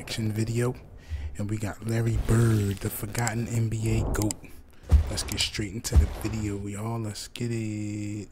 reaction video. And we got Larry Bird, the forgotten NBA GOAT. Let's get straight into the video, y'all. Let's get it.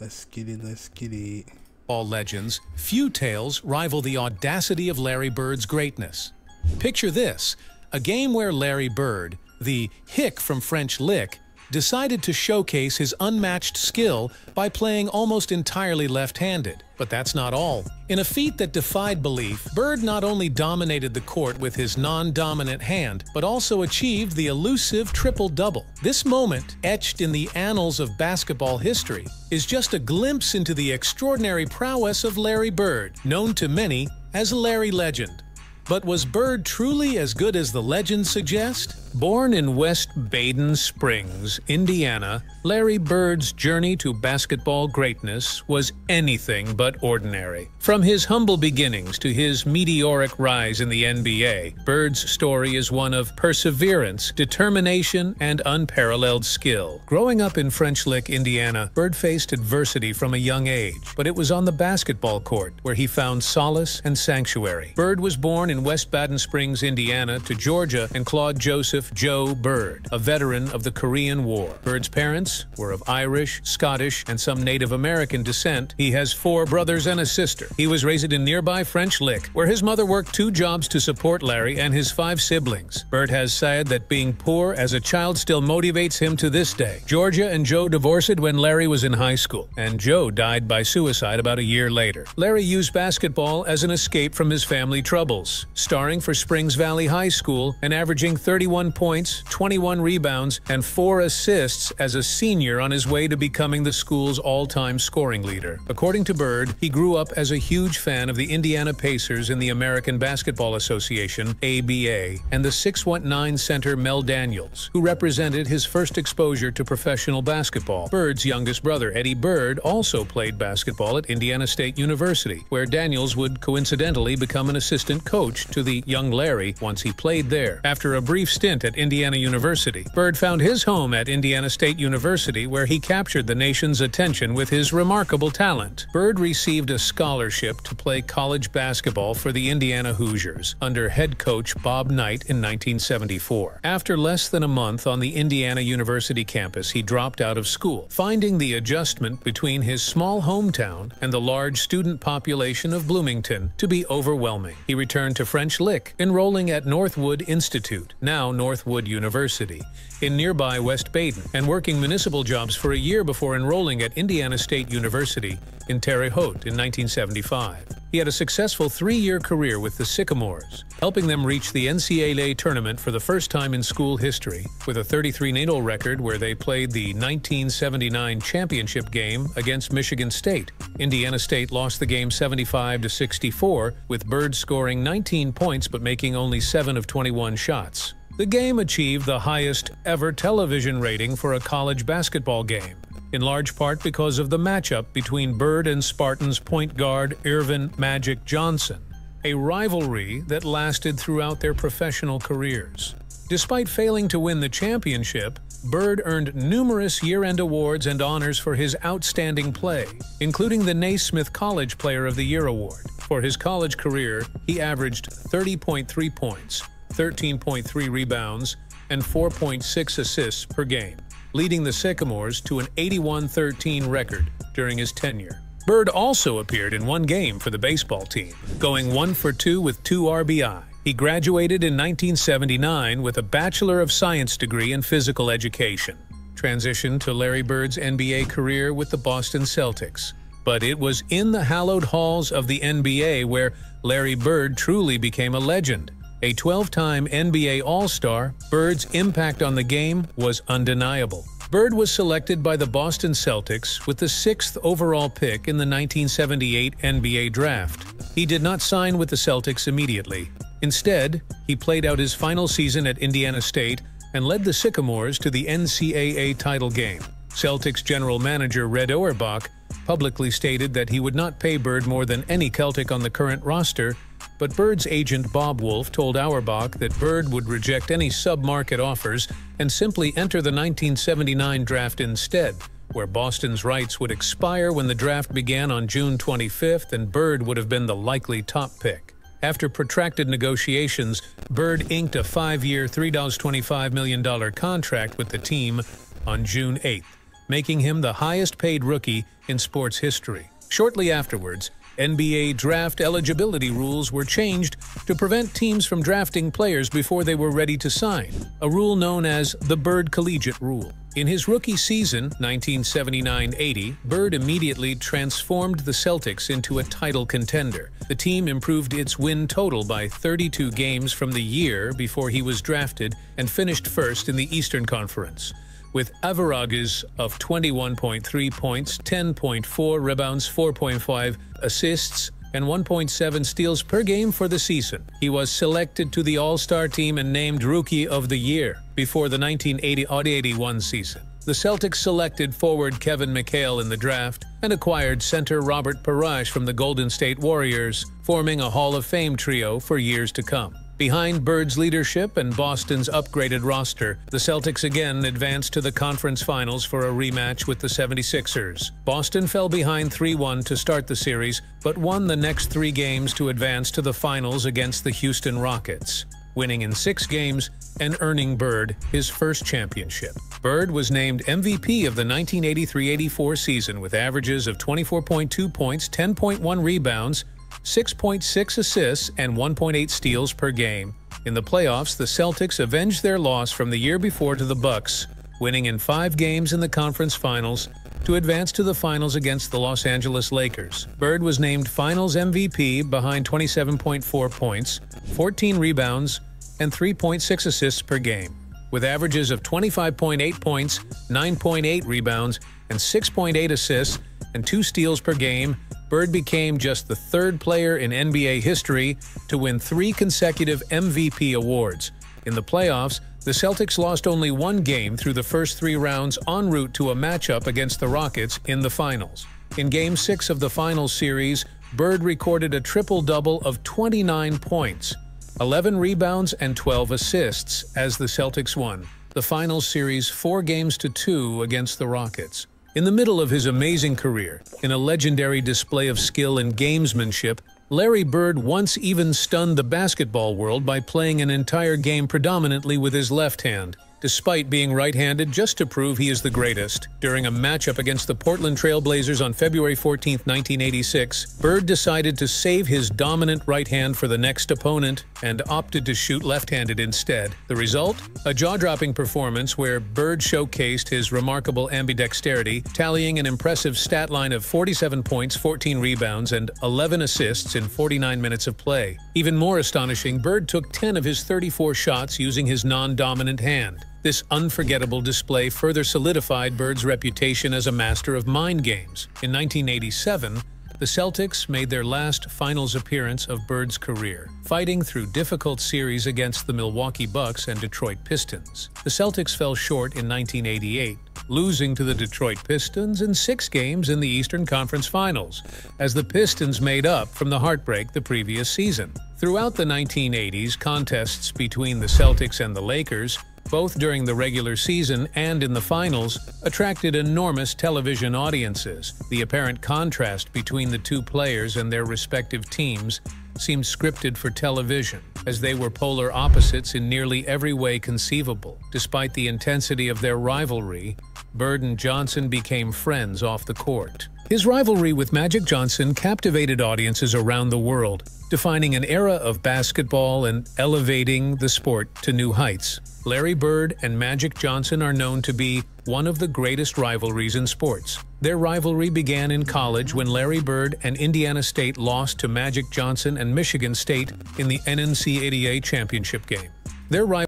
Let's get it, let's get it. All legends, few tales rival the audacity of Larry Bird's greatness. Picture this, a game where Larry Bird, the hick from French lick, decided to showcase his unmatched skill by playing almost entirely left-handed. But that's not all. In a feat that defied belief, Bird not only dominated the court with his non-dominant hand, but also achieved the elusive triple-double. This moment, etched in the annals of basketball history, is just a glimpse into the extraordinary prowess of Larry Bird, known to many as Larry Legend. But was Bird truly as good as the legends suggest? Born in West Baden Springs, Indiana, Larry Bird's journey to basketball greatness was anything but ordinary. From his humble beginnings to his meteoric rise in the NBA, Bird's story is one of perseverance, determination, and unparalleled skill. Growing up in French Lick, Indiana, Bird faced adversity from a young age, but it was on the basketball court where he found solace and sanctuary. Bird was born in West Baden Springs, Indiana, to Georgia and Claude Joseph Joe Bird, a veteran of the Korean War. Bird's parents were of Irish, Scottish, and some Native American descent. He has four brothers and a sister. He was raised in nearby French Lick, where his mother worked two jobs to support Larry and his five siblings. Bird has said that being poor as a child still motivates him to this day. Georgia and Joe divorced when Larry was in high school, and Joe died by suicide about a year later. Larry used basketball as an escape from his family troubles, starring for Springs Valley High School and averaging 31 points, 21 rebounds, and 4 assists as a senior on his way to becoming the school's all-time scoring leader. According to Bird, he grew up as a huge fan of the Indiana Pacers in the American Basketball Association, ABA, and the 619 center Mel Daniels, who represented his first exposure to professional basketball. Bird's youngest brother, Eddie Bird, also played basketball at Indiana State University, where Daniels would coincidentally become an assistant coach to the young Larry once he played there. After a brief stint at Indiana University. Bird found his home at Indiana State University where he captured the nation's attention with his remarkable talent. Bird received a scholarship to play college basketball for the Indiana Hoosiers under head coach Bob Knight in 1974. After less than a month on the Indiana University campus, he dropped out of school, finding the adjustment between his small hometown and the large student population of Bloomington to be overwhelming. He returned to French Lick, enrolling at Northwood Institute, now North Northwood University in nearby West Baden and working municipal jobs for a year before enrolling at Indiana State University in Terre Haute in 1975. He had a successful three-year career with the Sycamores, helping them reach the NCAA tournament for the first time in school history, with a 33-0 record where they played the 1979 championship game against Michigan State. Indiana State lost the game 75-64, with Bird scoring 19 points but making only 7 of 21 shots. The game achieved the highest ever television rating for a college basketball game, in large part because of the matchup between Bird and Spartans point guard Earvin Magic Johnson, a rivalry that lasted throughout their professional careers. Despite failing to win the championship, Bird earned numerous year-end awards and honors for his outstanding play, including the Naismith College Player of the Year award. For his college career, he averaged 30.3 points, 13.3 rebounds, and 4.6 assists per game, leading the Sycamores to an 81-13 record during his tenure. Bird also appeared in one game for the baseball team, going 1 for 2 with 2 RBI. He graduated in 1979 with a Bachelor of Science degree in physical education, transitioned to Larry Bird's NBA career with the Boston Celtics. But it was in the hallowed halls of the NBA where Larry Bird truly became a legend. A 12-time NBA All-Star, Bird's impact on the game was undeniable. Bird was selected by the Boston Celtics with the sixth overall pick in the 1978 NBA Draft. He did not sign with the Celtics immediately. Instead, he played out his final season at Indiana State and led the Sycamores to the NCAA title game. Celtics general manager Red Auerbach publicly stated that he would not pay Bird more than any Celtic on the current roster but Bird's agent Bob Woolf told Auerbach that Bird would reject any sub-market offers and simply enter the 1979 draft instead, where Boston's rights would expire when the draft began on June 25th and Bird would have been the likely top pick. After protracted negotiations, Bird inked a five-year, $3.25 million contract with the team on June 8th, making him the highest-paid rookie in sports history. Shortly afterwards, NBA draft eligibility rules were changed to prevent teams from drafting players before they were ready to sign, a rule known as the Bird Collegiate Rule. In his rookie season, 1979-80, Bird immediately transformed the Celtics into a title contender. The team improved its win total by 32 games from the year before he was drafted and finished first in the Eastern Conference with averages of 21.3 points, 10.4 rebounds, 4.5 assists, and 1.7 steals per game for the season. He was selected to the All-Star team and named Rookie of the Year before the 1980-81 season. The Celtics selected forward Kevin McHale in the draft and acquired center Robert Parish from the Golden State Warriors, forming a Hall of Fame trio for years to come. Behind Bird's leadership and Boston's upgraded roster, the Celtics again advanced to the conference finals for a rematch with the 76ers. Boston fell behind 3-1 to start the series, but won the next three games to advance to the finals against the Houston Rockets, winning in six games and earning Bird his first championship. Bird was named MVP of the 1983-84 season with averages of 24.2 points, 10.1 rebounds, 6.6 assists, and 1.8 steals per game. In the playoffs, the Celtics avenged their loss from the year before to the Bucks, winning in five games in the conference finals to advance to the finals against the Los Angeles Lakers. Bird was named Finals MVP behind 27.4 points, 14 rebounds, and 3.6 assists per game, with averages of 25.8 points, 9.8 rebounds, and 6.8 assists and two steals per game Bird became just the third player in NBA history to win three consecutive MVP awards. In the playoffs, the Celtics lost only one game through the first three rounds en route to a matchup against the Rockets in the finals. In Game 6 of the finals series, Bird recorded a triple-double of 29 points, 11 rebounds, and 12 assists as the Celtics won the finals series four games to two against the Rockets. In the middle of his amazing career, in a legendary display of skill and gamesmanship, Larry Bird once even stunned the basketball world by playing an entire game predominantly with his left hand despite being right-handed just to prove he is the greatest. During a matchup against the Portland Trail Blazers on February 14, 1986, Bird decided to save his dominant right hand for the next opponent and opted to shoot left-handed instead. The result? A jaw-dropping performance where Bird showcased his remarkable ambidexterity, tallying an impressive stat line of 47 points, 14 rebounds, and 11 assists in 49 minutes of play. Even more astonishing, Bird took 10 of his 34 shots using his non-dominant hand. This unforgettable display further solidified Bird's reputation as a master of mind games. In 1987, the Celtics made their last finals appearance of Bird's career, fighting through difficult series against the Milwaukee Bucks and Detroit Pistons. The Celtics fell short in 1988, losing to the Detroit Pistons in six games in the Eastern Conference Finals, as the Pistons made up from the heartbreak the previous season. Throughout the 1980s, contests between the Celtics and the Lakers both during the regular season and in the finals, attracted enormous television audiences. The apparent contrast between the two players and their respective teams seemed scripted for television, as they were polar opposites in nearly every way conceivable. Despite the intensity of their rivalry, Bird and Johnson became friends off the court. His rivalry with Magic Johnson captivated audiences around the world, defining an era of basketball and elevating the sport to new heights. Larry Bird and Magic Johnson are known to be one of the greatest rivalries in sports. Their rivalry began in college when Larry Bird and Indiana State lost to Magic Johnson and Michigan State in the NCAA championship game. Their rivalry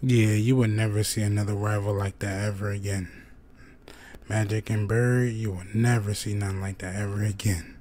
Yeah, you would never see another rival like that ever again. Magic and Bird, you will never see nothing like that ever again.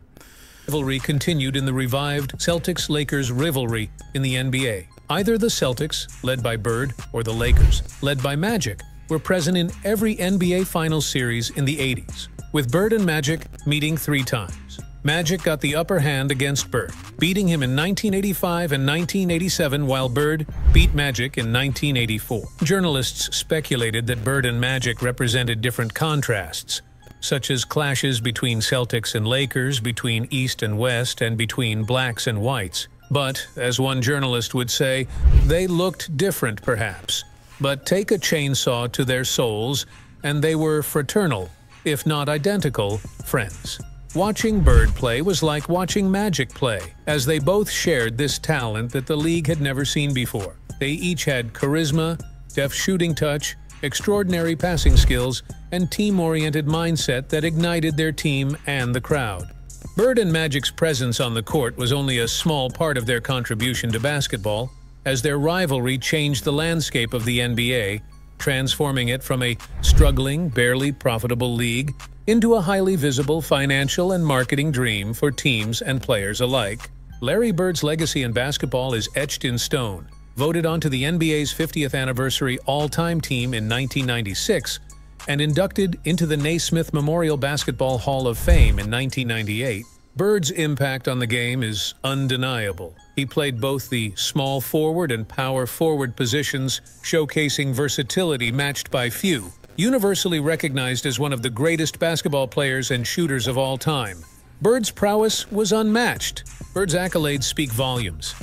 rivalry continued in the revived Celtics-Lakers rivalry in the NBA. Either the Celtics, led by Bird, or the Lakers, led by Magic, were present in every NBA Finals series in the 80s, with Bird and Magic meeting three times. Magic got the upper hand against Bird, beating him in 1985 and 1987 while Bird beat Magic in 1984. Journalists speculated that Bird and Magic represented different contrasts, such as clashes between Celtics and Lakers, between East and West, and between blacks and whites. But, as one journalist would say, they looked different perhaps. But take a chainsaw to their souls, and they were fraternal, if not identical, friends. Watching Bird play was like watching Magic play, as they both shared this talent that the league had never seen before. They each had charisma, deft shooting touch, extraordinary passing skills, and team-oriented mindset that ignited their team and the crowd. Bird and Magic's presence on the court was only a small part of their contribution to basketball, as their rivalry changed the landscape of the NBA, transforming it from a struggling, barely profitable league into a highly visible financial and marketing dream for teams and players alike. Larry Bird's legacy in basketball is etched in stone. Voted onto the NBA's 50th anniversary all-time team in 1996, and inducted into the Naismith Memorial Basketball Hall of Fame in 1998, Bird's impact on the game is undeniable. He played both the small forward and power forward positions, showcasing versatility matched by few. Universally recognized as one of the greatest basketball players and shooters of all time, Bird's prowess was unmatched. Bird's accolades speak volumes.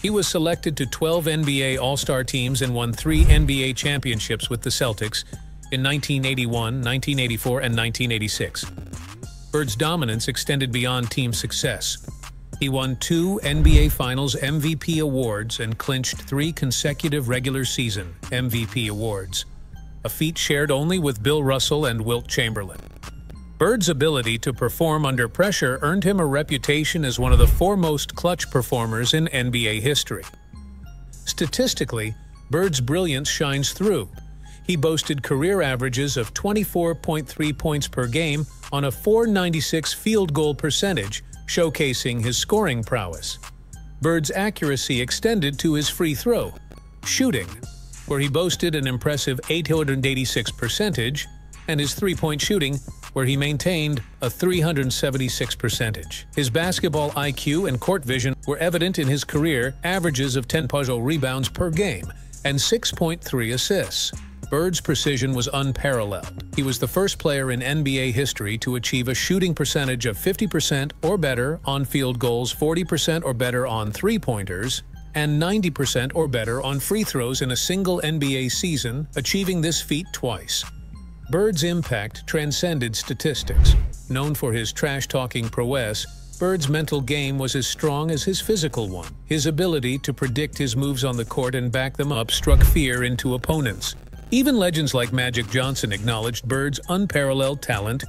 He was selected to 12 NBA All-Star teams and won three NBA championships with the Celtics, in 1981, 1984, and 1986. Bird's dominance extended beyond team success. He won two NBA Finals MVP awards and clinched three consecutive regular season MVP awards, a feat shared only with Bill Russell and Wilt Chamberlain. Bird's ability to perform under pressure earned him a reputation as one of the foremost clutch performers in NBA history. Statistically, Bird's brilliance shines through, he boasted career averages of 24.3 points per game on a 496 field goal percentage, showcasing his scoring prowess. Bird's accuracy extended to his free throw, shooting, where he boasted an impressive 886 percentage, and his three-point shooting, where he maintained a 376 percentage. His basketball IQ and court vision were evident in his career averages of 10 puzzle rebounds per game and 6.3 assists. Bird's precision was unparalleled. He was the first player in NBA history to achieve a shooting percentage of 50% or better on field goals, 40% or better on three-pointers, and 90% or better on free throws in a single NBA season, achieving this feat twice. Bird's impact transcended statistics. Known for his trash-talking prowess, Bird's mental game was as strong as his physical one. His ability to predict his moves on the court and back them up struck fear into opponents. Even legends like Magic Johnson acknowledged Bird's unparalleled talent,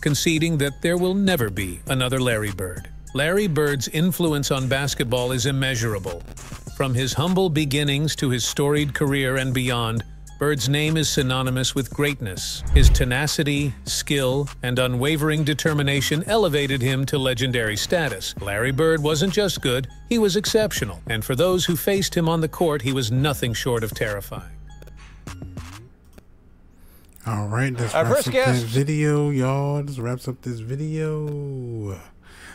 conceding that there will never be another Larry Bird. Larry Bird's influence on basketball is immeasurable. From his humble beginnings to his storied career and beyond, Bird's name is synonymous with greatness. His tenacity, skill, and unwavering determination elevated him to legendary status. Larry Bird wasn't just good, he was exceptional, and for those who faced him on the court, he was nothing short of terrifying. All right, that's Our wraps up guest. this video, y'all. This wraps up this video.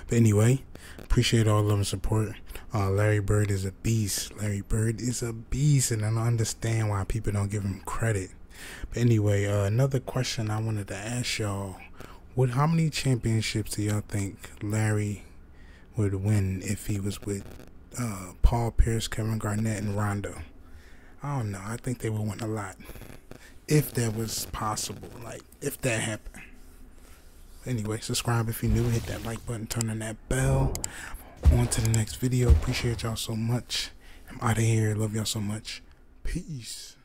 But anyway, appreciate all love and support. Uh, Larry Bird is a beast. Larry Bird is a beast, and I don't understand why people don't give him credit. But anyway, uh, another question I wanted to ask y'all: What? How many championships do y'all think Larry would win if he was with uh, Paul Pierce, Kevin Garnett, and Rondo? I don't know. I think they would win a lot if that was possible, like if that happened. Anyway, subscribe if you're new, hit that like button, turn on that bell. On to the next video. Appreciate y'all so much. I'm out of here. Love y'all so much. Peace.